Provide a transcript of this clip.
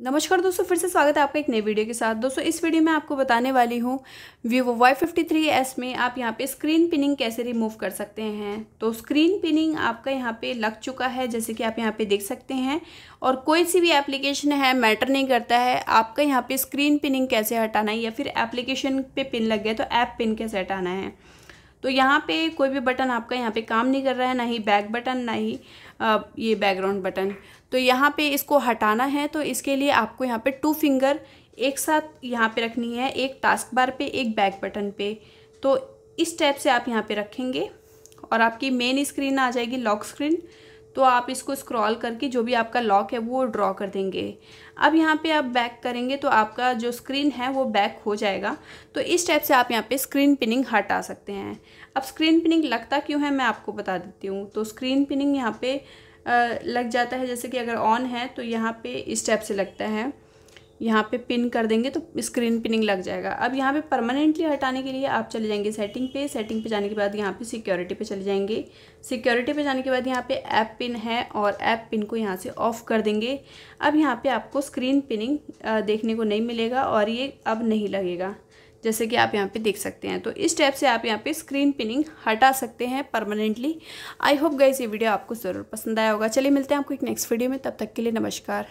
नमस्कार दोस्तों, फिर से स्वागत है आपका एक नई वीडियो के साथ। दोस्तों, इस वीडियो में आपको बताने वाली हूँ Vivo Y fifty three S में आप यहाँ पे स्क्रीन पिनिंग कैसे रिमूव कर सकते हैं। तो स्क्रीन पिनिंग आपका यहाँ पे लग चुका है, जैसे कि आप यहाँ पे देख सकते हैं। और कोई सी भी एप्लीकेशन है मैटर नहीं करता है, आपका यहाँ पर स्क्रीन पिनिंग कैसे हटाना है या फिर एप्लीकेशन पर पिन लग गया तो ऐप पिन कैसे हटाना है। तो यहाँ पे कोई भी बटन आपका यहाँ पे काम नहीं कर रहा है, ना ही बैक बटन, ना ही ये बैकग्राउंड बटन। तो यहाँ पे इसको हटाना है तो इसके लिए आपको यहाँ पे टू फिंगर एक साथ यहाँ पे रखनी है, एक टास्क बार पे, एक बैक बटन पे। तो इस टाइप से आप यहाँ पे रखेंगे और आपकी मेन स्क्रीन आ जाएगी लॉक स्क्रीन तो आप इसको स्क्रॉल करके जो भी आपका लॉक है, वो ड्रॉ कर देंगे। अब यहाँ पे आप बैक करेंगे तो आपका जो स्क्रीन है, वो बैक हो जाएगा। तो इस टाइप से आप यहाँ पे स्क्रीन पिनिंग हटा सकते हैं। अब स्क्रीन पिनिंग लगता क्यों है, मैं आपको बता देती हूँ। तो स्क्रीन पिनिंग यहाँ पे लग जाता है, जैसे कि अगर ऑन है तो यहाँ पर इस टाइप से लगता है। यहाँ पे पिन कर देंगे तो स्क्रीन पिनिंग लग जाएगा। अब यहाँ पे परमानेंटली हटाने के लिए आप चले जाएँगे सेटिंग पे। सेटिंग पे जाने के बाद यहाँ पे सिक्योरिटी पे चले जाएँगे। सिक्योरिटी पे जाने के बाद यहाँ पे ऐप पिन है और ऐप पिन को यहाँ से ऑफ़ कर देंगे। अब यहाँ पे आपको स्क्रीन पिनिंग देखने को नहीं मिलेगा और ये अब नहीं लगेगा, जैसे कि आप यहाँ पे देख सकते हैं। तो इस टाइप से आप यहाँ पे स्क्रीन पिनिंग हटा सकते हैं परमानेंटली आई होप गाइस ये वीडियो आपको ज़रूर पसंद आया होगा। चलिए मिलते हैं आपको एक नेक्स्ट वीडियो में। तब तक के लिए नमस्कार।